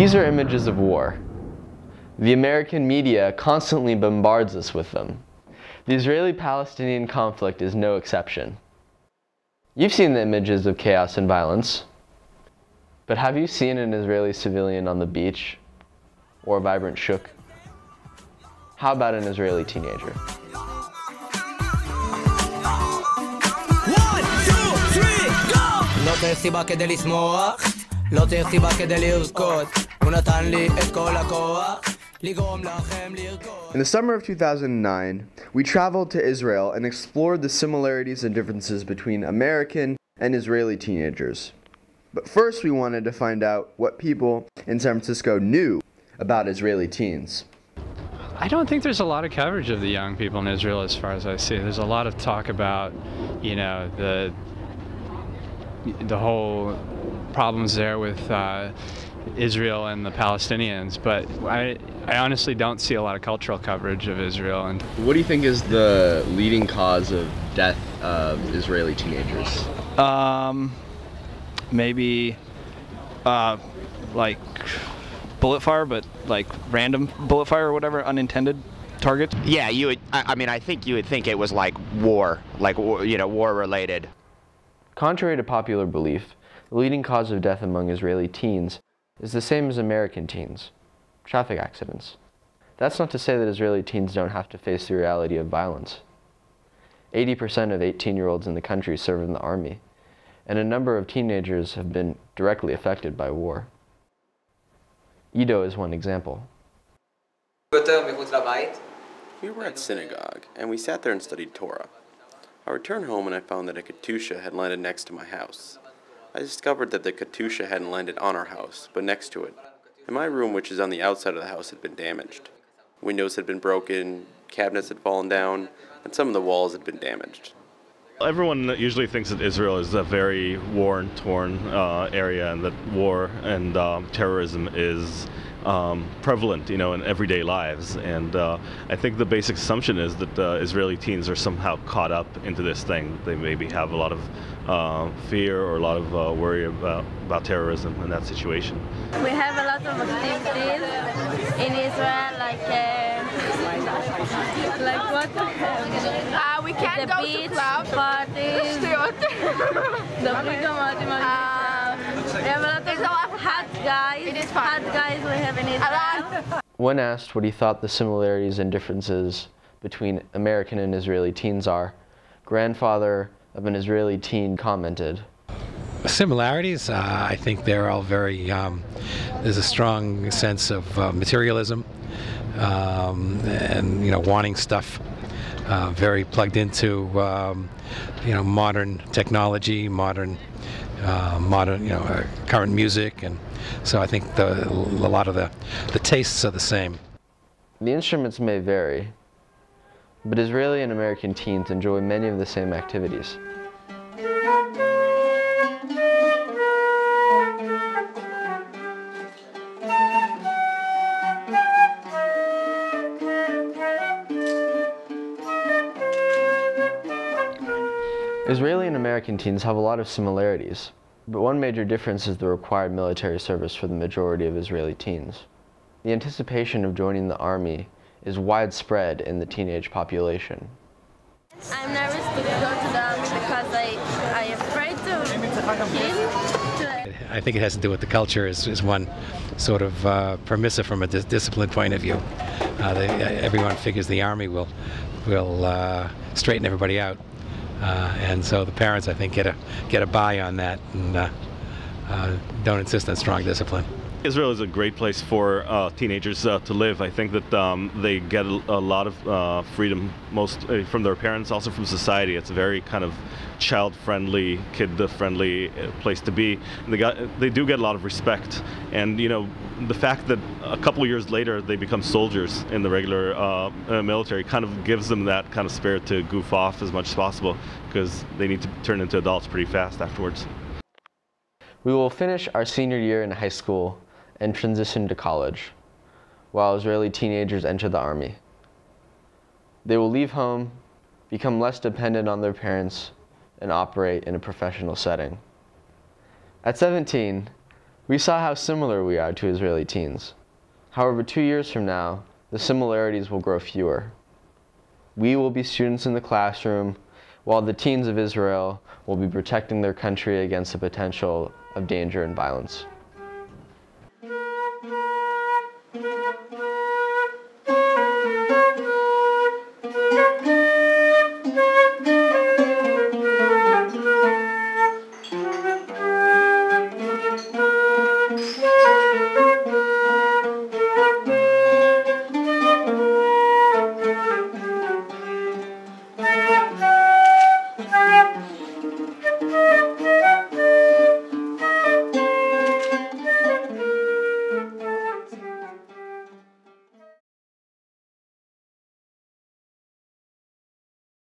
These are images of war. The American media constantly bombards us with them. The Israeli-Palestinian conflict is no exception. You've seen the images of chaos and violence, but have you seen an Israeli civilian on the beach or a vibrant shuk? How about an Israeli teenager? One, two, three, לא צריך סיבה כדי לרקוד. הוא נתן לי את כל הכוח, לגרום לכם לרקוד. In the summer of 2009, we traveled to Israel and explored the similarities and differences between American and Israeli teenagers. But first, we wanted to find out what people in San Francisco knew about Israeli teens. I don't think there's a lot of coverage of the young people in Israel as far as I see. There's a lot of talk about, you know, the the whole problems there with uh, Israel and the Palestinians, but I, I honestly don't see a lot of cultural coverage of Israel. And What do you think is the leading cause of death of Israeli teenagers? Um, maybe, uh, like bullet fire, but like random bullet fire or whatever, unintended targets. Yeah, you would. I, I mean, I think you would think it was like war, like you know, war related. Contrary to popular belief, the leading cause of death among Israeli teens is the same as American teens traffic accidents. That's not to say that Israeli teens don't have to face the reality of violence. 80% of 18 year olds in the country serve in the army, and a number of teenagers have been directly affected by war. Edo is one example. We were at synagogue, and we sat there and studied Torah. I returned home and I found that a Katyusha had landed next to my house. I discovered that the Katyusha hadn't landed on our house, but next to it. And my room, which is on the outside of the house, had been damaged. Windows had been broken, cabinets had fallen down, and some of the walls had been damaged. Everyone usually thinks that Israel is a very war-torn uh, area, and that war and um, terrorism is um, prevalent, you know, in everyday lives. And uh, I think the basic assumption is that uh, Israeli teens are somehow caught up into this thing. They maybe have a lot of uh, fear or a lot of uh, worry about, about terrorism in that situation. We have a lot of activities in Israel, like uh, like what? Um, we can't the go beach, to clubs, parties, the Brigamati. A lot of guys. It is guys we have Israel. When asked what he thought the similarities and differences between American and Israeli teens are, grandfather of an Israeli teen commented, similarities. Uh, I think they're all very. Um, there's a strong sense of uh, materialism, um, and you know, wanting stuff. Uh, very plugged into um, you know modern technology, modern uh, modern, you know, uh, current music, and so I think the, a lot of the, the tastes are the same. The instruments may vary, but Israeli and American teens enjoy many of the same activities. Israeli and American teens have a lot of similarities, but one major difference is the required military service for the majority of Israeli teens. The anticipation of joining the army is widespread in the teenage population. I'm nervous to go to the army because I I am afraid to kill. To, I think it has to do with the culture is, is one sort of uh, permissive from a dis- discipline point of view. Uh, they, everyone figures the army will will uh, straighten everybody out, uh, and so the parents I think get a get a buy on that and uh, uh, don't insist on strong discipline. Israel is a great place for uh, teenagers uh, to live. I think that um, they get a, a lot of uh, freedom, most uh, from their parents, also from society. It's a very kind of child-friendly, kid-friendly uh, place to be. They got, they do get a lot of respect, and you know, the fact that a couple years later they become soldiers in the regular uh, military kind of gives them that kind of spirit to goof off as much as possible, because they need to turn into adults pretty fast afterwards. We will finish our senior year in high school and transition to college, while Israeli teenagers enter the army. They will leave home, become less dependent on their parents, and operate in a professional setting. At 17, We saw how similar we are to Israeli teens. However, two years from now, the similarities will grow fewer. We will be students in the classroom, while the teens of Israel will be protecting their country against the potential of danger and violence.